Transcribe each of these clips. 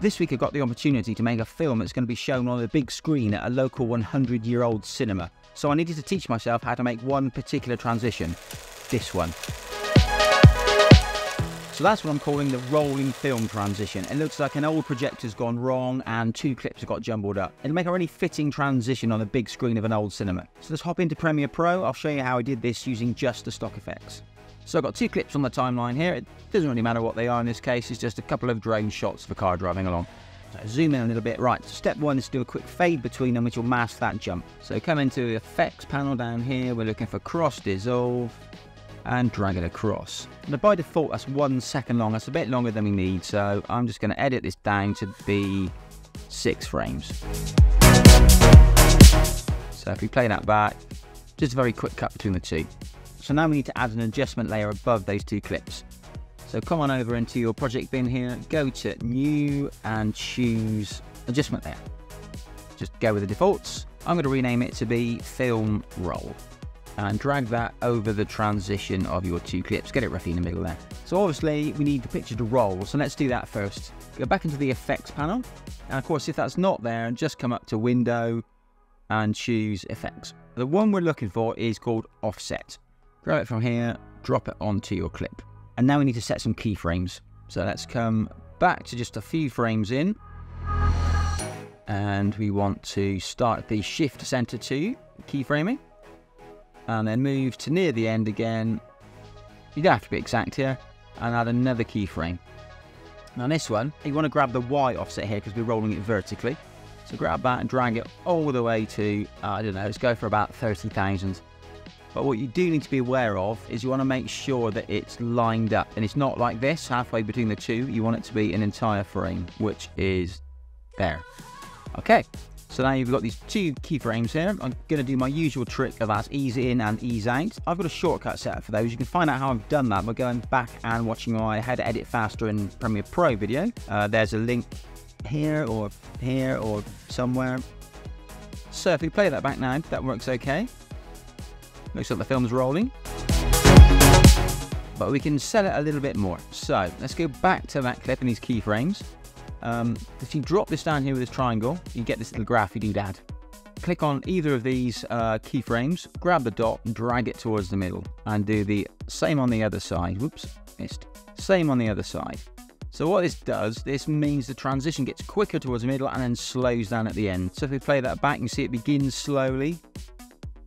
This week I got the opportunity to make a film that's going to be shown on a big screen at a local 100 year old cinema. So I needed to teach myself how to make one particular transition. This one. So that's what I'm calling the rolling film transition. It looks like an old projector's gone wrong and two clips have got jumbled up. It'll make a really fitting transition on the big screen of an old cinema. So let's hop into Premiere Pro. I'll show you how I did this using just the stock effects. So I've got two clips on the timeline here. It doesn't really matter what they are in this case. It's just a couple of drone shots of a car driving along. So zoom in a little bit. Right, so step one is to do a quick fade between them, which will mask that jump. So come into the effects panel down here. We're looking for cross dissolve and drag it across. Now by default, that's one second long. That's a bit longer than we need. So I'm just going to edit this down to be six frames. So if we play that back, just a very quick cut between the two. So now we need to add an adjustment layer above those two clips. So come on over into your project bin here, go to new and choose adjustment layer. Just go with the defaults. I'm going to rename it to be film roll and drag that over the transition of your two clips. Get it roughly in the middle there. So obviously we need the picture to roll, so let's do that first. Go back into the effects panel, and of course if that's not there, just come up to window and choose effects. The one we're looking for is called offset. Grab it from here, drop it onto your clip. And now we need to set some keyframes. So let's come back to just a few frames in. And we want to start the shift center to keyframing and then move to near the end again. You don't have to be exact here, and add another keyframe. Now this one, you want to grab the Y offset here because we're rolling it vertically. So grab that and drag it all the way to, uh, I don't know, let's go for about 30,000. But what you do need to be aware of is you want to make sure that it's lined up. And it's not like this, halfway between the two. You want it to be an entire frame, which is there. Okay, so now you've got these two keyframes here. I'm going to do my usual trick of as ease in and ease out. I've got a shortcut set up for those. You can find out how I've done that by going back and watching my How to Edit Faster in Premiere Pro video. Uh, there's a link here or here or somewhere. So if we play that back now, that works okay. Looks like the film's rolling. But we can sell it a little bit more. So let's go back to that clip and these keyframes. Um, if you drop this down here with this triangle, you get this little graph you do doodad. Click on either of these uh, keyframes, grab the dot and drag it towards the middle and do the same on the other side. Whoops, missed. Same on the other side. So what this does, this means the transition gets quicker towards the middle and then slows down at the end. So if we play that back, you see it begins slowly,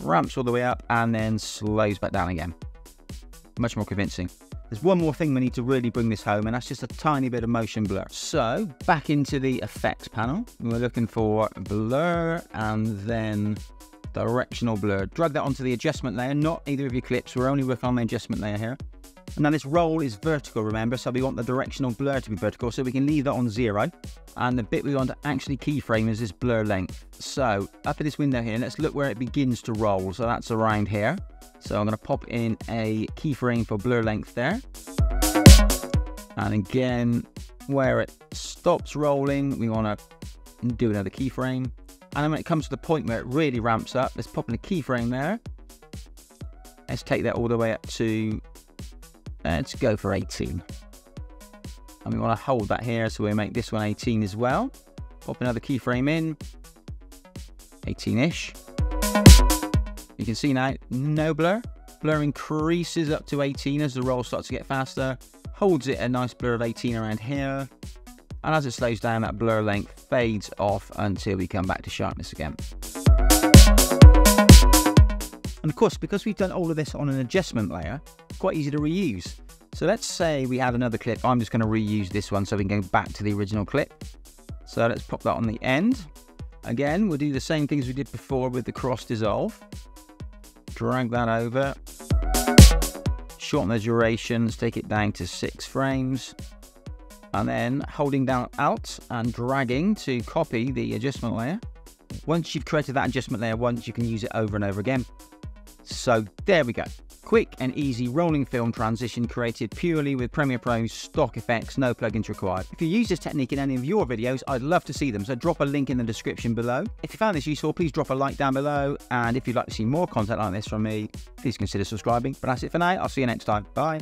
ramps all the way up and then slows back down again. Much more convincing. There's one more thing we need to really bring this home, and that's just a tiny bit of motion blur. So back into the effects panel, we're looking for blur and then directional blur. Drag that onto the adjustment layer, not either of your clips. We're only working on the adjustment layer here. And now this roll is vertical, remember, so we want the directional blur to be vertical, so we can leave that on zero. And the bit we want to actually keyframe is this blur length. So up in this window here, let's look where it begins to roll. So that's around here. So I'm going to pop in a keyframe for blur length there. And again, where it stops rolling, we want to do another keyframe. And then when it comes to the point where it really ramps up, let's pop in a keyframe there. Let's take that all the way up to, Uh, let's go for 18. And we want to hold that here, so we make this one 18 as well. Pop another keyframe in, 18-ish. You can see now, no blur. Blur increases up to 18 as the roll starts to get faster. Holds it a nice blur of 18 around here. And as it slows down, that blur length fades off until we come back to sharpness again. And of course, because we've done all of this on an adjustment layer, quite easy to reuse. So let's say we have another clip. I'm just going to reuse this one so we can go back to the original clip. So let's pop that on the end. Again, we'll do the same things we did before with the cross dissolve drag that over, shorten the durations, take it down to six frames, and then holding down Alt and dragging to copy the adjustment layer. Once you've created that adjustment layer once, you can use it over and over again. So there we go. Quick and easy rolling film transition created purely with Premiere Pro's stock effects, no plugins required. If you use this technique in any of your videos, I'd love to see them, so drop a link in the description below. If you found this useful, please drop a like down below, and if you'd like to see more content like this from me, please consider subscribing. But that's it for now, I'll see you next time. Bye.